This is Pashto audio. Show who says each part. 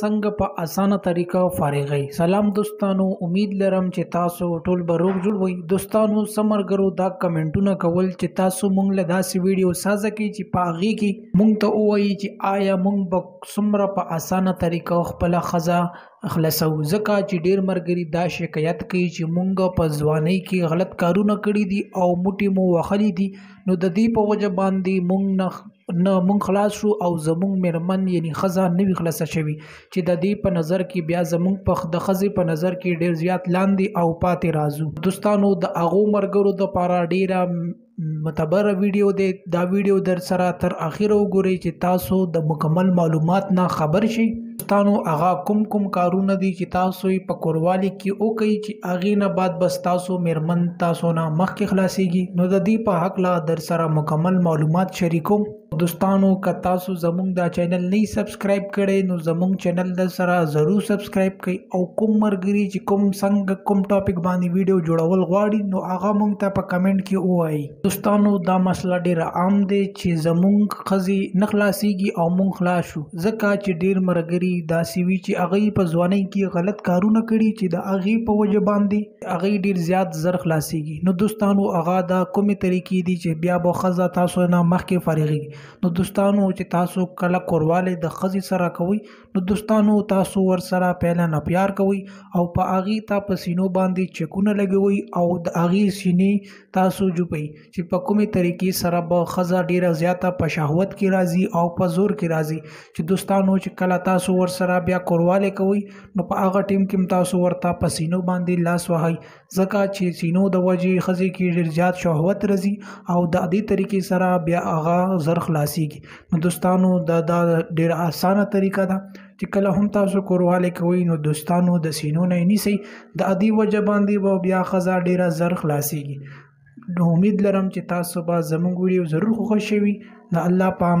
Speaker 1: څنګه په اسانه طریقه فارغی سلام دوستانو امید لرم چې تاسو ټول به روغ جوړ وئ دوستانو سمرګرو دا کمنټونه کول چې تاسو مونږ له داسې ویډیو سازه کی چې پاغي کی مونږ ته وایي چې آیا مونږ به سمره په اسانه طریقه خپل خزا خلاصو ځکه چې ډیر مرګري دا شکایت کوي چې مونږ په ځواني کې غلط کارونه کړی دي او موټي مو وخلی دي نو د دې په وجه باندې مونږ نه نه مونږ خلاص شو او زمونږ مېرمن یعنې ښځه نه وي خلاصه شوې چې د دې په نظر کې بیا زمونږ په د ښځې په نظر کې ډېر زیات لاندې او پاتې راځو دوستانو د هغو مرګرو د پاره ډېره متبره ویډیو دی دا ویډیو در سره تر اخره وګورئ چې تاسو د مکمل معلومات نه خبر شئ تانو هغه کوم کوم کارونه دي چې تاسو یې په کوروالي کې وکئ چې هغې نه بعد بس تاسو میرمن تاسو نه مخکې خلاصیږي نو د دې په حق لا در سره مکمل معلومات شریکوم دوستانو که تاسو زمونږ دا چینل نه سبسکرایب کړئ نو زمونږ چینل در سره ضرور سبسکرایب کړئ او کوم مرګري چې کوم څنګه کوم ټاپک باندې ویډیو جوړول غواړي نو هغه مونږ ته په کمنټ کې ووایي دوستانو دا مسله ډیره عام دی چې زمونږ خزي نه خلاصيږي او مونږ خلاص شو ځکه چې ډیر مرګري داسې وي چې هغه په ځواني کې غلط کارونه کړي چې د هغه په وجه باندې هغه ډیر زیات زر خلاصيږي نو دوستانو هغه دا کومې طریقې دي چې بیا به خزه تاسو نه مخکې فارغي نو دوستانو چې تاسو کله کورواله د خزي سره کوي نو دوستانو تاسو ور سره پهله نه پیار کوي او په هغه تا په سینو باندې چکونه لګوي او د هغه سینې تاسو جوپي چې په کومې طریقې سره به خزه ډیره زیاته په شهوت کې راځي او په زور کې راځي چې دوستانو چې کله تاسو ور سره بیا کورواله کوي نو په هغه ټیم کې تاسو ورته په سینو باندې لاس وهي ځکه چې سینو د وجې ښځې کې ډیر زیات شهوت راځي او د دې طریقې سره بیا هغه زر خلاصیږي نو دوستانو دا دا ډیر اسانه طریقه ده چې کله هم تاسو کورواله کوي نو دوستانو د سینو نه نیسي د دې وجه باندې به بیا خزا ډیره زر خلاصیږي نو امید لرم چې تاسو به زموږ ویډیو ضرور خوښ شي د الله پام